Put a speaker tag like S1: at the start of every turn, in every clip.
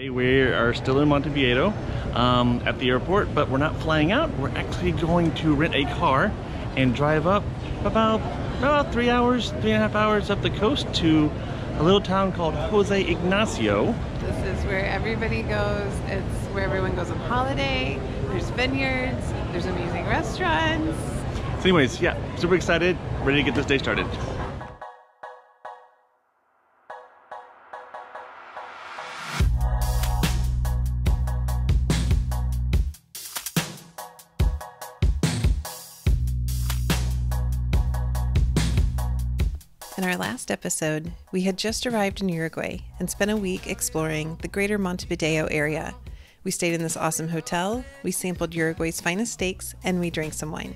S1: Hey, we are still in Montevideo um, at the airport, but we're not flying out. We're actually going to rent a car and drive up about about three hours, three and a half hours up the coast to a little town called Jose Ignacio.
S2: This is where everybody goes. It's where everyone goes on holiday. There's vineyards. There's amazing restaurants.
S1: So anyways, yeah, super excited, ready to get this day started.
S3: In our last episode, we had just arrived in Uruguay and spent a week exploring the greater Montevideo area. We stayed in this awesome hotel, we sampled Uruguay's finest steaks, and we drank some wine.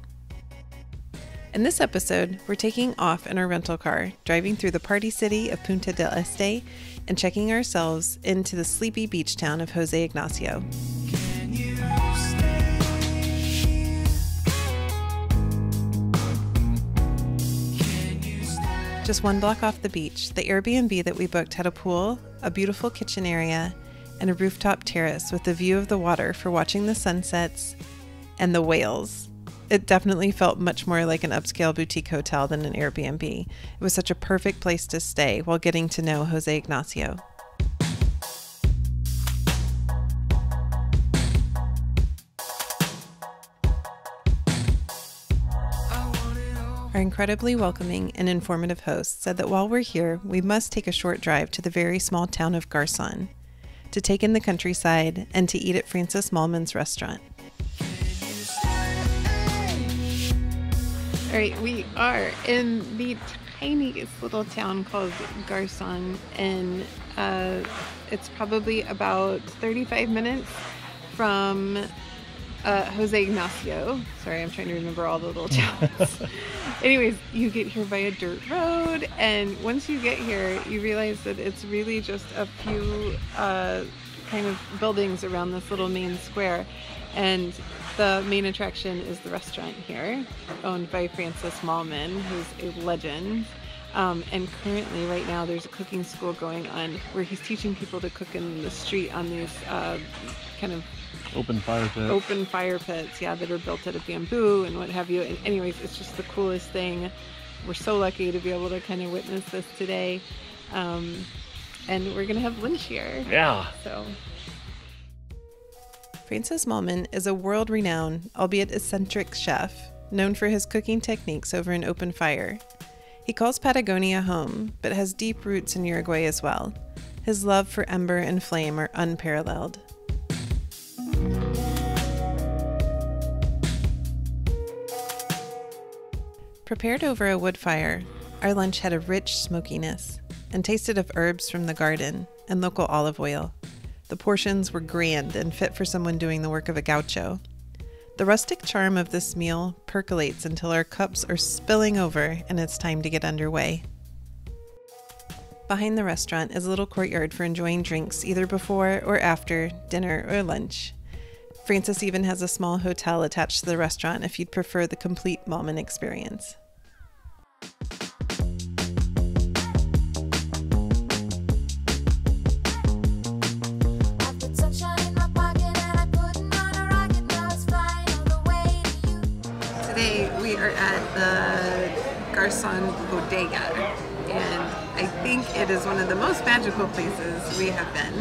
S3: In this episode, we're taking off in our rental car, driving through the party city of Punta del Este and checking ourselves into the sleepy beach town of Jose Ignacio. Just one block off the beach, the Airbnb that we booked had a pool, a beautiful kitchen area, and a rooftop terrace with a view of the water for watching the sunsets and the whales. It definitely felt much more like an upscale boutique hotel than an Airbnb. It was such a perfect place to stay while getting to know Jose Ignacio. Our incredibly welcoming and informative host said that while we're here, we must take a short drive to the very small town of Garzon to take in the countryside and to eat at Francis Mallmann's restaurant.
S2: All right, we are in the tiniest little town called Garzon, and uh, it's probably about 35 minutes from uh, Jose Ignacio. Sorry, I'm trying to remember all the little towns. Anyways, you get here by a dirt road, and once you get here, you realize that it's really just a few uh, kind of buildings around this little main square. And the main attraction is the restaurant here, owned by Francis Mallmann, who's a legend. Um, and currently, right now, there's a cooking school going on where he's teaching people to cook in the street on these uh, kind of
S1: Open fire pit.
S2: open fire pits, yeah, that are built out of bamboo and what have you. And anyways, it's just the coolest thing. We're so lucky to be able to kind of witness this today. Um, and we're gonna have lunch here.
S1: Yeah.
S2: So
S3: Francis Mallmann is a world renowned, albeit eccentric chef, known for his cooking techniques over an open fire. He calls Patagonia home, but has deep roots in Uruguay as well. His love for ember and flame are unparalleled. Prepared over a wood fire, our lunch had a rich smokiness and tasted of herbs from the garden and local olive oil. The portions were grand and fit for someone doing the work of a gaucho. The rustic charm of this meal percolates until our cups are spilling over and it's time to get underway. Behind the restaurant is a little courtyard for enjoying drinks either before or after dinner or lunch. Francis even has a small hotel attached to the restaurant if you'd prefer the complete Mallmann experience.
S2: We are at the Garzon Bodega, and I think it is one of the most magical places we have been,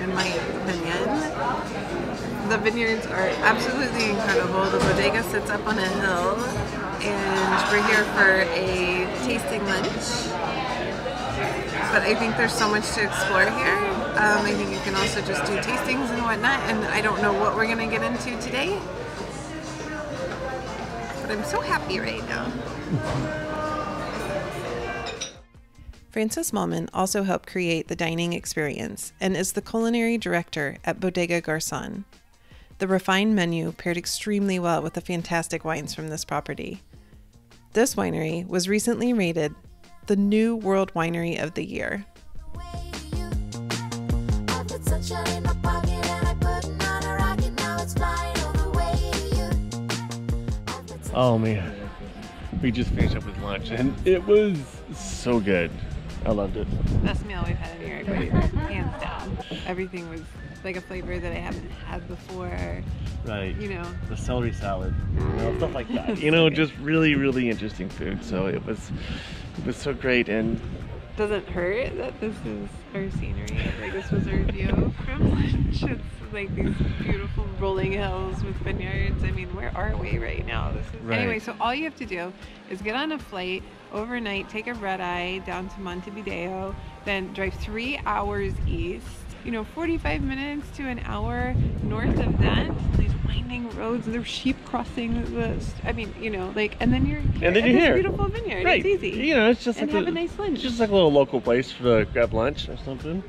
S2: in my opinion. The vineyards are absolutely incredible. The bodega sits up on a hill, and we're here for a tasting lunch. But I think there's so much to explore here. Um, I think you can also just do tastings and whatnot, and I don't know what we're gonna get into today. But I'm so happy right now.
S3: Francis Mallmann also helped create the dining experience and is the culinary director at Bodega Garzon. The refined menu paired extremely well with the fantastic wines from this property. This winery was recently rated the new World Winery of the Year.
S4: Way to you. I put sunshine in my pocket and I put on a rocket. Now it's flying all the way to you. I put
S1: Oh man, we just finished up with lunch and it was so good. I loved it.
S2: Best meal we've had in Uruguay, hands down. everything was like a flavor that I haven't had before.
S1: Right.
S2: You know,
S1: the celery salad, you know, stuff like that. You know, just really, really interesting food. So it was, it was so great, and
S2: doesn't hurt that this is our scenery. Like this was our view from lunch. It's like these beautiful rolling hills with vineyards. I mean, where are we right now? This is
S1: Right.
S2: anyway. So all you have to do is get on a flight overnight, take a red eye down to Montevideo, then drive three hours east. You know, 45 minutes to an hour north of that. These winding roads, there's sheep crossing the. I mean, you know, like, and then you're
S1: and then you're here.
S2: beautiful vineyard.
S1: Right.
S2: It's easy.
S1: You know, it's just
S2: And
S1: like
S2: have a nice lunch.
S1: Just like a little local place to grab lunch or something.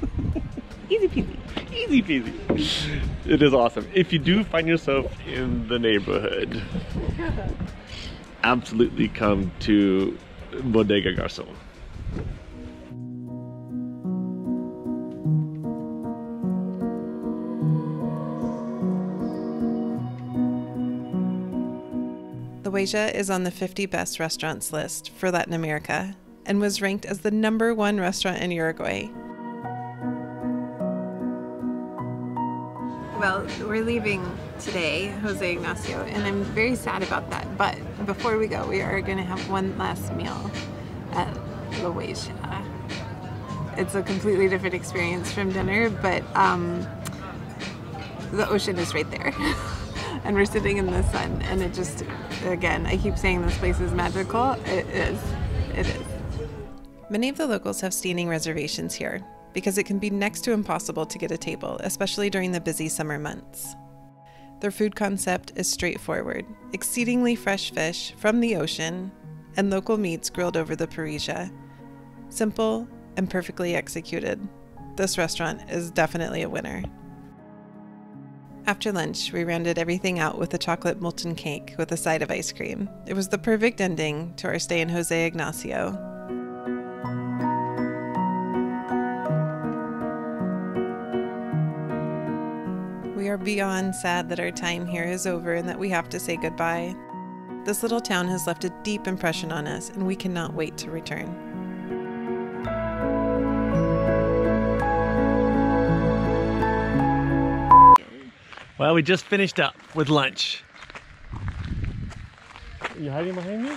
S2: Easy peasy.
S1: Easy peasy. It is awesome. If you do find yourself in the neighborhood, absolutely come to Bodega Garzon.
S3: La is on the 50 best restaurants list for Latin America and was ranked as the number one restaurant in Uruguay.
S2: Well, we're leaving today, Jose Ignacio, and I'm very sad about that. But before we go, we are going to have one last meal at La. It's a completely different experience from dinner, but um, the ocean is right there. and we're sitting in the sun, and it just, again, I keep saying this place is magical. It is. It is.
S3: Many of the locals have standing reservations here because it can be next to impossible to get a table, especially during the busy summer months. Their food concept is straightforward exceedingly fresh fish from the ocean and local meats grilled over the parrilla. Simple and perfectly executed. This restaurant is definitely a winner. After lunch, we rounded everything out with a chocolate molten cake with a side of ice cream. It was the perfect ending to our stay in Jose Ignacio. We are beyond sad that our time here is over and that we have to say goodbye. This little town has left a deep impression on us, and we cannot wait to return.
S1: Well, we just finished up with lunch. You hiding behind me?